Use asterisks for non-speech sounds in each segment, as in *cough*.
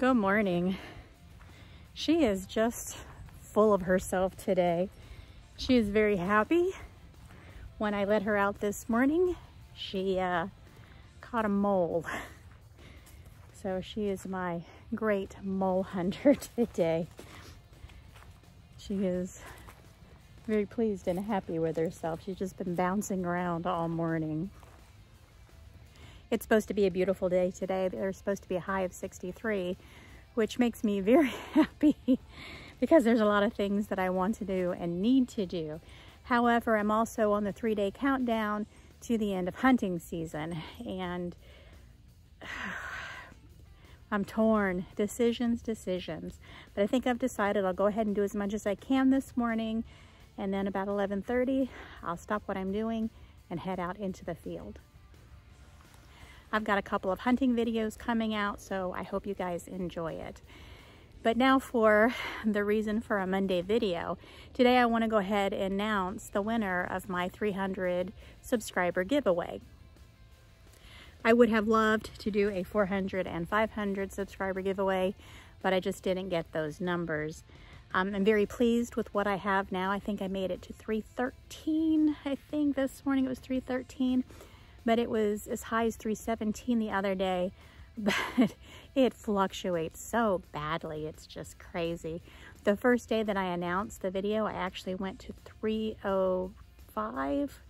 Good morning. She is just full of herself today. She is very happy. When I let her out this morning, she uh, caught a mole. So she is my great mole hunter *laughs* today. She is very pleased and happy with herself. She's just been bouncing around all morning. It's supposed to be a beautiful day today. There's supposed to be a high of 63, which makes me *laughs* very happy because there's a lot of things that I want to do and need to do. However, I'm also on the three day countdown to the end of hunting season and *sighs* I'm torn. Decisions, decisions. But I think I've decided I'll go ahead and do as much as I can this morning and then about 11.30 I'll stop what I'm doing and head out into the field. I've got a couple of hunting videos coming out, so I hope you guys enjoy it. But now for the reason for a Monday video. Today I want to go ahead and announce the winner of my 300 subscriber giveaway. I would have loved to do a 400 and 500 subscriber giveaway, but I just didn't get those numbers. Um, I'm very pleased with what I have now. I think I made it to 313, I think this morning it was 313 but it was as high as 317 the other day *laughs* but it fluctuates so badly it's just crazy. The first day that I announced the video I actually went to 305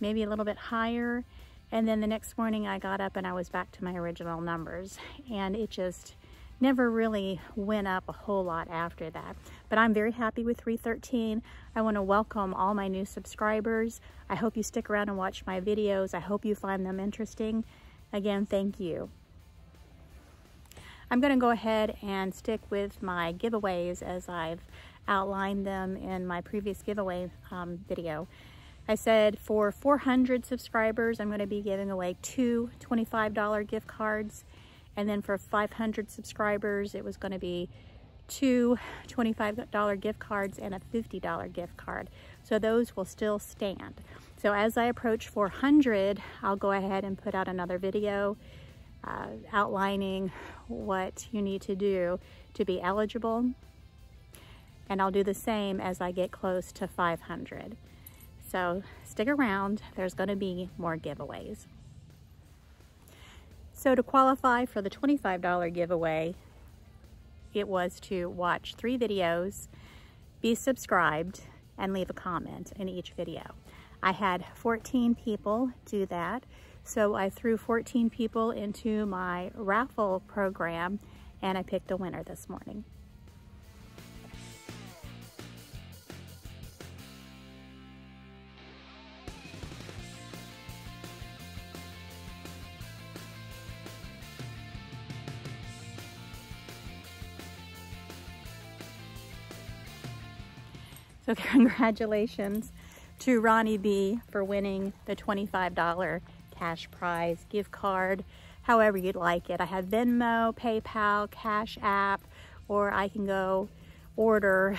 maybe a little bit higher and then the next morning I got up and I was back to my original numbers and it just never really went up a whole lot after that. But I'm very happy with 313. I want to welcome all my new subscribers. I hope you stick around and watch my videos. I hope you find them interesting. Again, thank you. I'm going to go ahead and stick with my giveaways as I've outlined them in my previous giveaway um, video. I said for 400 subscribers, I'm going to be giving away two $25 gift cards and then for 500 subscribers, it was going to be two $25 gift cards and a $50 gift card. So those will still stand. So as I approach 400, I'll go ahead and put out another video uh, outlining what you need to do to be eligible. And I'll do the same as I get close to 500. So stick around, there's gonna be more giveaways. So to qualify for the $25 giveaway, it was to watch three videos, be subscribed, and leave a comment in each video. I had 14 people do that, so I threw 14 people into my raffle program and I picked a winner this morning. So *laughs* congratulations to Roni Bee for winning the $25 cash prize gift card, however you'd like it. I have Venmo, PayPal, Cash App, or I can go order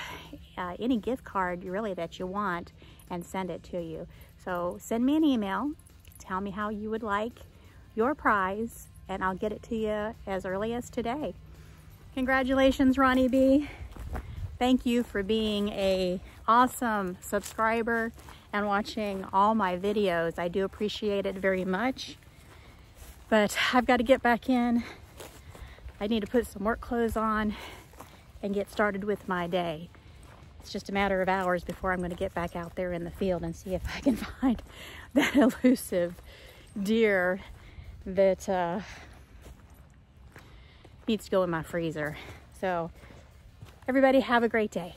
uh, any gift card really that you want and send it to you. So send me an email, tell me how you would like your prize, and I'll get it to you as early as today. Congratulations, Roni Bee. Thank you for being a awesome subscriber and watching all my videos. I do appreciate it very much. But I've got to get back in. I need to put some work clothes on and get started with my day. It's just a matter of hours before I'm going to get back out there in the field and see if I can *laughs* find that elusive deer that uh, needs to go in my freezer. So Everybody have a great day.